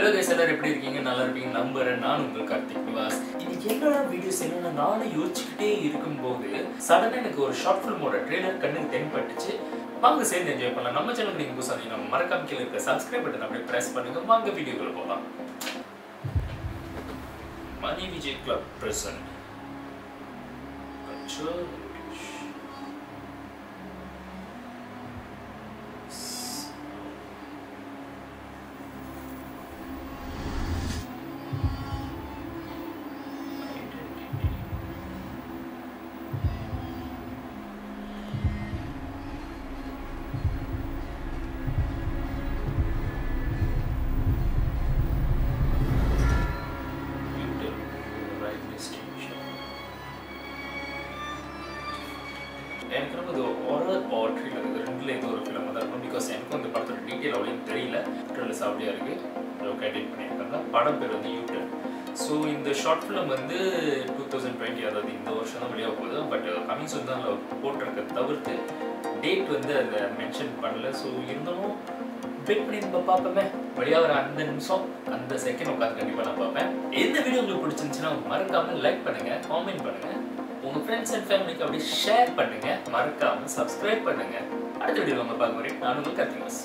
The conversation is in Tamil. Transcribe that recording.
ஹலோ கைஸ் எல்லாரும் எப்படி இருக்கீங்க? நல்லா இருக்கீங்க நம்புறேன். நான் உங்கள் கார்த்திக் நிவாஸ் இது என்னோட வீடியோஸ் என்னன்னா நானும் யோசிச்சுக்கிட்டே இருக்கும்போது சடனாக எனக்கு ஒரு ஷார்ட் ஃபிலிமோட ட்ரெய்லர் கண்ணுக்கு தென்பட்டுச்சு. வாங்க சேர்ந்து என்ஜாய் பண்ணலாம். நம்ம சேனல் நீங்கள் புதுசாக நம்ம மறக்காம கீழே இருக்க சப்ஸ்கிரைப் பட்டன் அப்படியே ப்ரெஸ் பண்ணுங்க. வாங்க வீடியோக்குள்ள போகலாம். மணி விஜய் கிளப் பிரசன்ட் எனக்கு ரொம்ப இது ஹாரர் ஆர் த்ரில்லர் இது ரெண்டுல ஏதோ ஒரு ஃபிலிம் தான் இருக்கும். பிகாஸ் எனக்கும் இந்த படத்தோட டீட்டெயில் அவ்வளோ தெரியல. ட்ரெயிலர்ஸ் அப்படியே இருக்கு? அளவுக்கு எடிட் பண்ணியிருக்காங்க. படம் பேர் வந்து யூடியூப் ஸோ இந்த ஷார்ட் ஃபிலிம் வந்து டூ தௌசண்ட் டுவெண்ட்டி அதாவது இந்த வருஷம் தான் வெளியாக போகுது. Uh, பட் கமிங் வந்து அதில் போட்டிருக்க தவிர்த்து டேட் வந்து அதை மென்ஷன் பண்ணல. ஸோ இருந்தாலும் வெயிட் பண்ணி நம்ம பார்ப்போமே. வெளியாகிற அந்த நிமிஷம் அந்த செகண்ட் உட்காந்து கண்டிப்பாக நான் பார்ப்பேன். எந்த வீடியோ உங்களுக்கு பிடிச்சிருந்துச்சுன்னா மறக்காமல் லைக் பண்ணுங்கள் காமெண்ட் பண்ணுங்கள் உங்க ஃப்ரெண்ட்ஸ் அண்ட் ஃபேமிலிக்கு அப்படியே ஷேர் பண்ணுங்க. மறக்காம சப்ஸ்கிரைப் பண்ணுங்க. அடுத்த வீடியோவில் நம்ம பார்க்க வரேன் நான் உங்கள் கத்திமாஸ்